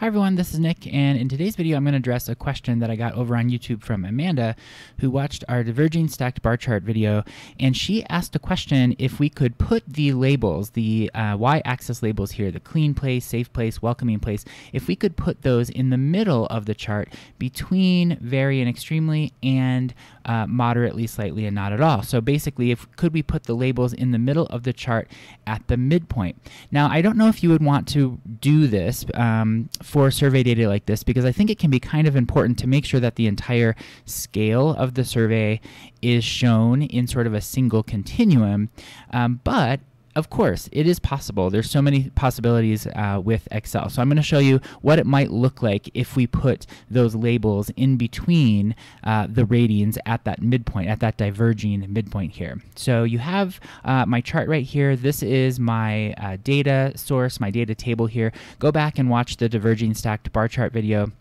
Hi everyone, this is Nick, and in today's video I'm going to address a question that I got over on YouTube from Amanda, who watched our diverging stacked bar chart video, and she asked a question if we could put the labels, the uh, y-axis labels here, the clean place, safe place, welcoming place, if we could put those in the middle of the chart between very and extremely and uh, moderately, slightly, and not at all. So basically, if could we put the labels in the middle of the chart at the midpoint? Now, I don't know if you would want to do this um, for survey data like this because I think it can be kind of important to make sure that the entire scale of the survey is shown in sort of a single continuum. Um, but of course, it is possible. There's so many possibilities uh, with Excel. So I'm going to show you what it might look like if we put those labels in between uh, the ratings at that midpoint, at that diverging midpoint here. So you have uh, my chart right here. This is my uh, data source, my data table here. Go back and watch the diverging stacked bar chart video.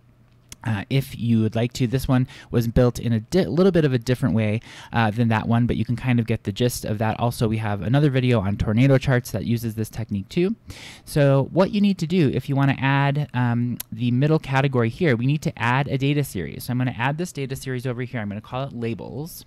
Uh, if you would like to. This one was built in a little bit of a different way uh, than that one, but you can kind of get the gist of that. Also, we have another video on tornado charts that uses this technique too. So what you need to do if you want to add um, the middle category here, we need to add a data series. So I'm going to add this data series over here. I'm going to call it labels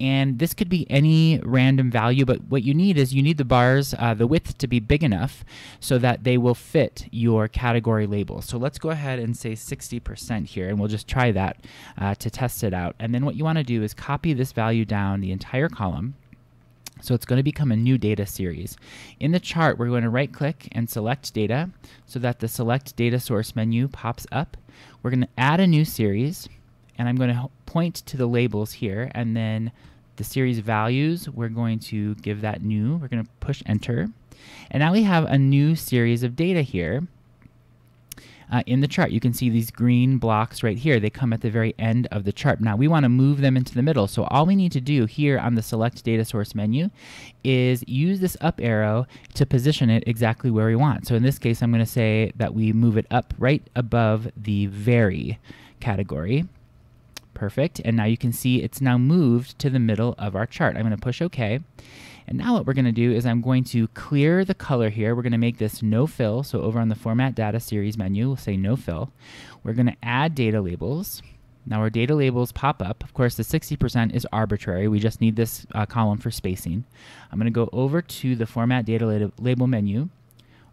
and this could be any random value but what you need is you need the bars uh, the width to be big enough so that they will fit your category label so let's go ahead and say 60% here and we'll just try that uh, to test it out and then what you want to do is copy this value down the entire column so it's going to become a new data series. In the chart, we're going to right click and select data so that the select data source menu pops up. We're going to add a new series and I'm going to point to the labels here and then the series values we're going to give that new we're going to push enter and now we have a new series of data here uh, in the chart. You can see these green blocks right here. They come at the very end of the chart. Now we want to move them into the middle. So all we need to do here on the select data source menu is use this up arrow to position it exactly where we want. So in this case, I'm going to say that we move it up right above the very category. Perfect. And now you can see it's now moved to the middle of our chart. I'm going to push OK. And now what we're going to do is I'm going to clear the color here. We're going to make this no fill. So over on the Format Data Series menu, we'll say no fill. We're going to add data labels. Now our data labels pop up. Of course, the 60% is arbitrary. We just need this uh, column for spacing. I'm going to go over to the Format Data Label menu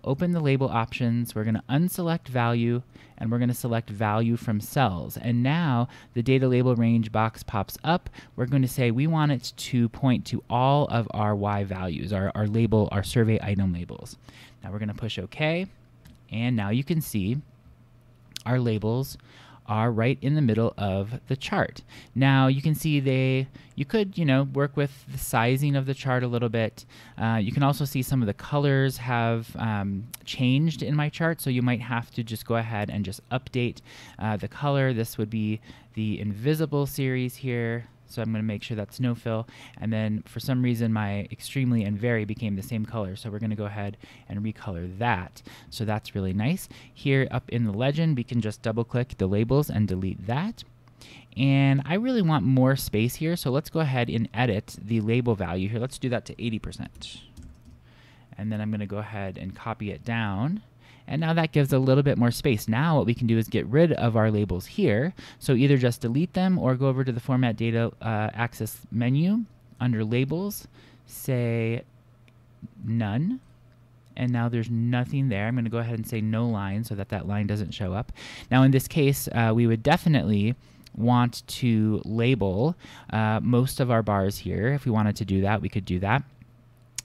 open the label options, we're going to unselect value, and we're going to select value from cells. And now the data label range box pops up. We're going to say we want it to point to all of our Y values, our, our label, our survey item labels. Now we're going to push OK, and now you can see our labels are right in the middle of the chart. Now you can see they, you could, you know, work with the sizing of the chart a little bit. Uh, you can also see some of the colors have um, changed in my chart, so you might have to just go ahead and just update uh, the color. This would be the invisible series here. So I'm going to make sure that's no fill. And then for some reason, my extremely and very became the same color. So we're going to go ahead and recolor that. So that's really nice. Here up in the legend, we can just double click the labels and delete that. And I really want more space here. So let's go ahead and edit the label value here. Let's do that to 80%. And then I'm going to go ahead and copy it down and now that gives a little bit more space. Now what we can do is get rid of our labels here. So either just delete them or go over to the Format Data uh, Axis menu under Labels, say None. And now there's nothing there. I'm going to go ahead and say no line so that that line doesn't show up. Now in this case, uh, we would definitely want to label uh, most of our bars here. If we wanted to do that, we could do that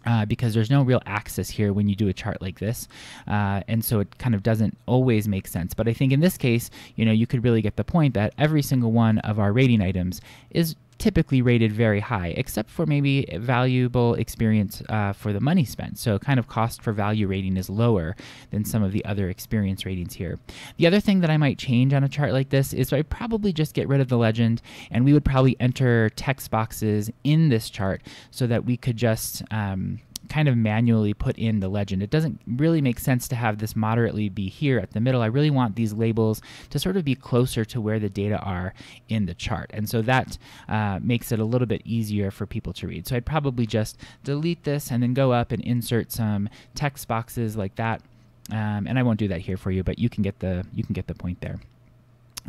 uh, because there's no real axis here when you do a chart like this. Uh, and so it kind of doesn't always make sense. But I think in this case, you know, you could really get the point that every single one of our rating items is typically rated very high, except for maybe valuable experience uh, for the money spent. So kind of cost for value rating is lower than some of the other experience ratings here. The other thing that I might change on a chart like this is I probably just get rid of the legend and we would probably enter text boxes in this chart so that we could just um, kind of manually put in the legend. It doesn't really make sense to have this moderately be here at the middle. I really want these labels to sort of be closer to where the data are in the chart. And so that uh, makes it a little bit easier for people to read. So I'd probably just delete this and then go up and insert some text boxes like that Um, and I won't do that here for you, but you can get the you can get the point there.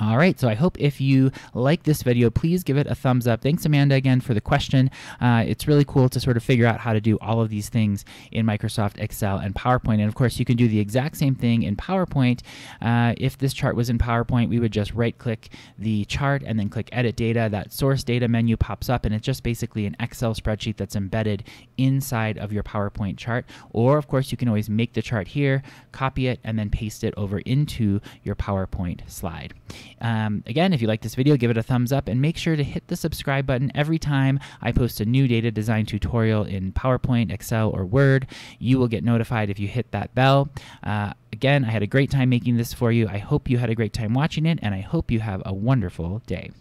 All right, so I hope if you like this video, please give it a thumbs up. Thanks, Amanda, again for the question. Uh, it's really cool to sort of figure out how to do all of these things in Microsoft Excel and PowerPoint. And of course, you can do the exact same thing in PowerPoint. Uh, if this chart was in PowerPoint, we would just right click the chart and then click Edit Data. That Source Data menu pops up, and it's just basically an Excel spreadsheet that's embedded inside of your PowerPoint chart. Or, of course, you can always make the chart here, copy it, and then paste it over into your PowerPoint slide. Um, again, if you like this video, give it a thumbs up and make sure to hit the subscribe button every time I post a new data design tutorial in PowerPoint, Excel, or Word. You will get notified if you hit that bell. Uh, again, I had a great time making this for you. I hope you had a great time watching it, and I hope you have a wonderful day.